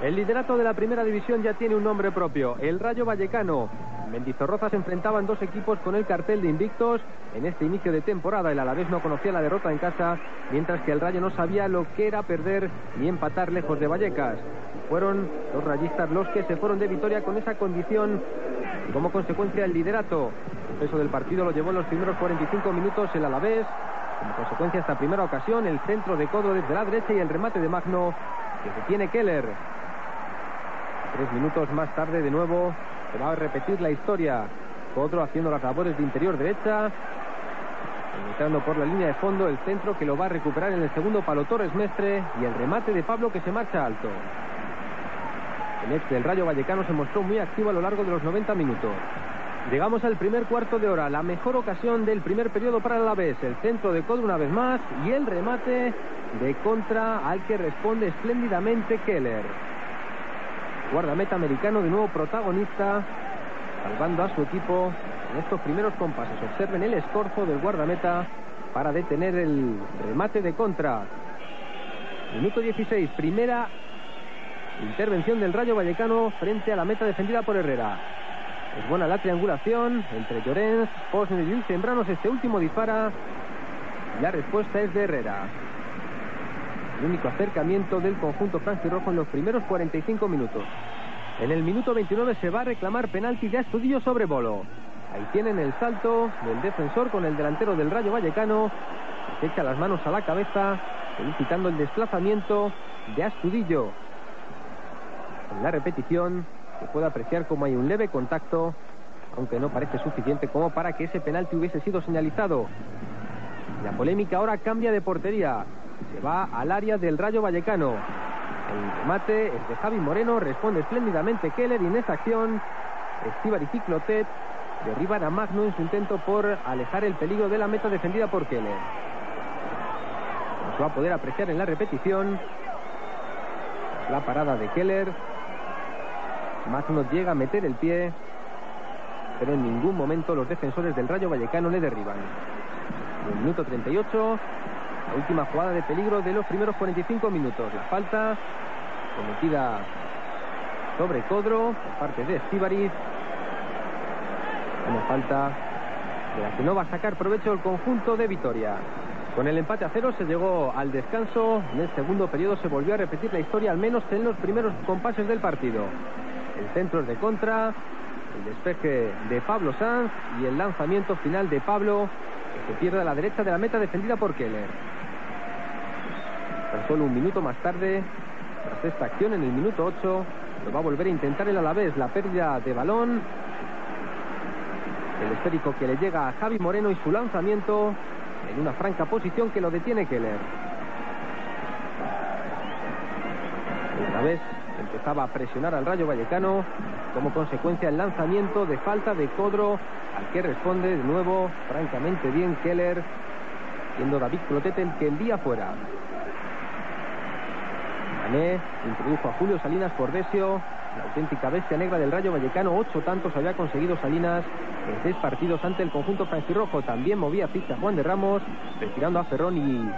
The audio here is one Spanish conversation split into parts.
El liderato de la primera división ya tiene un nombre propio, el Rayo Vallecano. Mendizorroza se enfrentaban dos equipos con el cartel de invictos. En este inicio de temporada el Alavés no conocía la derrota en casa, mientras que el Rayo no sabía lo que era perder ni empatar lejos de Vallecas. Fueron los rayistas los que se fueron de victoria con esa condición y como consecuencia el liderato. El peso del partido lo llevó en los primeros 45 minutos el Alavés. Como consecuencia esta primera ocasión el centro de codo desde la derecha y el remate de Magno que tiene Keller. Tres minutos más tarde de nuevo se va a repetir la historia. Otro haciendo las labores de interior derecha. Entrando por la línea de fondo el centro que lo va a recuperar en el segundo palo Torres Mestre y el remate de Pablo que se marcha alto. El ex del Rayo Vallecano se mostró muy activo a lo largo de los 90 minutos. Llegamos al primer cuarto de hora, la mejor ocasión del primer periodo para la vez. El centro de Codo una vez más y el remate de contra al que responde espléndidamente Keller. Guardameta americano de nuevo protagonista, salvando a su equipo en estos primeros compases. Observen el escorzo del guardameta para detener el remate de contra. Minuto 16, primera intervención del Rayo Vallecano frente a la meta defendida por Herrera. Es buena la triangulación entre Llorens, Posner y Sembranos. Este último dispara. La respuesta es de Herrera. El único acercamiento del conjunto rojo en los primeros 45 minutos. En el minuto 29 se va a reclamar penalti de Astudillo sobre Bolo. Ahí tienen el salto del defensor con el delantero del Rayo Vallecano. Se echa las manos a la cabeza, solicitando el desplazamiento de Astudillo. En la repetición se puede apreciar como hay un leve contacto, aunque no parece suficiente como para que ese penalti hubiese sido señalizado. La polémica ahora cambia de portería. Se va al área del Rayo Vallecano. El remate es de Javi Moreno, responde espléndidamente Keller y en esta acción Estibar y Ciclotet derriban a Magno en su intento por alejar el peligro de la meta defendida por Keller. No se va a poder apreciar en la repetición la parada de Keller. Magno llega a meter el pie, pero en ningún momento los defensores del Rayo Vallecano le derriban. Minuto 38 la última jugada de peligro de los primeros 45 minutos. La falta cometida sobre Codro por parte de Estíbariz. Una falta de la que no va a sacar provecho el conjunto de Vitoria. Con el empate a cero se llegó al descanso. En el segundo periodo se volvió a repetir la historia, al menos en los primeros compases del partido. El centro es de contra, el despeje de Pablo Sanz y el lanzamiento final de Pablo se pierde a la derecha de la meta defendida por Keller. Tan solo un minuto más tarde, tras esta acción en el minuto 8, lo va a volver a intentar el Alavés. La pérdida de balón. El esférico que le llega a Javi Moreno y su lanzamiento en una franca posición que lo detiene Keller. El Alavés empezaba a presionar al Rayo Vallecano. Como consecuencia, el lanzamiento de falta de Codro, al que responde de nuevo francamente bien Keller, siendo David Clotete el que envía fuera introdujo a Julio Salinas por Desio, la auténtica bestia negra del Rayo Vallecano. Ocho tantos había conseguido Salinas en seis partidos ante el conjunto franjirrojo. También movía ficha Juan de Ramos, retirando a Ferrón y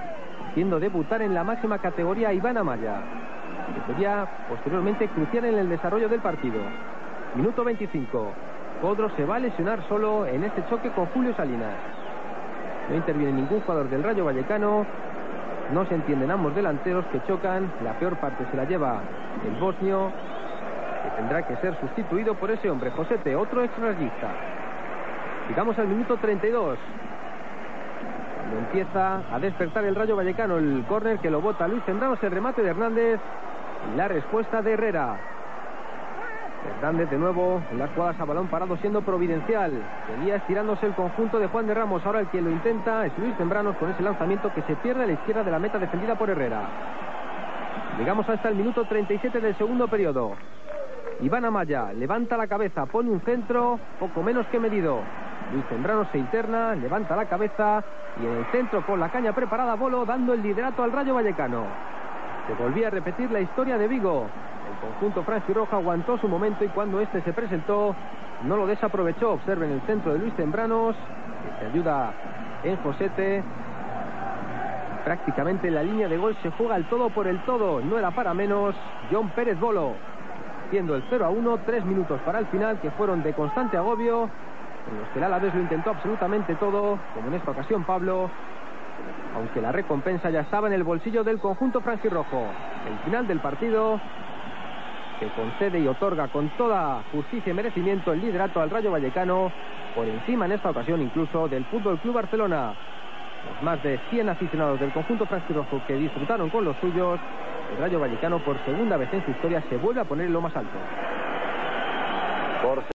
haciendo debutar en la máxima categoría Iván Amaya, que sería posteriormente crucial en el desarrollo del partido. Minuto 25. Codro se va a lesionar solo en este choque con Julio Salinas. No interviene ningún jugador del Rayo Vallecano no se entienden ambos delanteros que chocan. La peor parte se la lleva el bosnio, que tendrá que ser sustituido por ese hombre, Josete, otro extrarrayista. Llegamos al minuto 32. Cuando empieza a despertar el Rayo Vallecano, el córner que lo bota Luis Sembranos, el remate de Hernández la respuesta de Herrera. Hernández de nuevo en las jugadas a balón parado siendo providencial. Seguía estirándose el conjunto de Juan de Ramos. Ahora el que lo intenta es Luis Tembranos con ese lanzamiento que se pierde a la izquierda de la meta defendida por Herrera. Llegamos hasta el minuto 37 del segundo periodo. Iván Amaya levanta la cabeza, pone un centro poco menos que medido. Luis Tembrano se interna, levanta la cabeza y en el centro con la caña preparada Bolo dando el liderato al Rayo Vallecano. Se volvía a repetir la historia de Vigo conjunto Roja aguantó su momento y cuando este se presentó no lo desaprovechó. Observen el centro de Luis Tembranos, que se ayuda en Josete. prácticamente en la línea de gol se juega el todo por el todo. No era para menos John Pérez Bolo. Siendo el 0 a 1, tres minutos para el final que fueron de constante agobio, en los que el Alavés lo intentó absolutamente todo, como en esta ocasión Pablo, aunque la recompensa ya estaba en el bolsillo del conjunto franjirrojo. El final del partido que concede y otorga con toda justicia y merecimiento el liderato al Rayo Vallecano, por encima en esta ocasión incluso del Fútbol Club Barcelona. Los más de 100 aficionados del conjunto franjirrojo que disfrutaron con los suyos el Rayo Vallecano por segunda vez en su historia se vuelve a poner en lo más alto.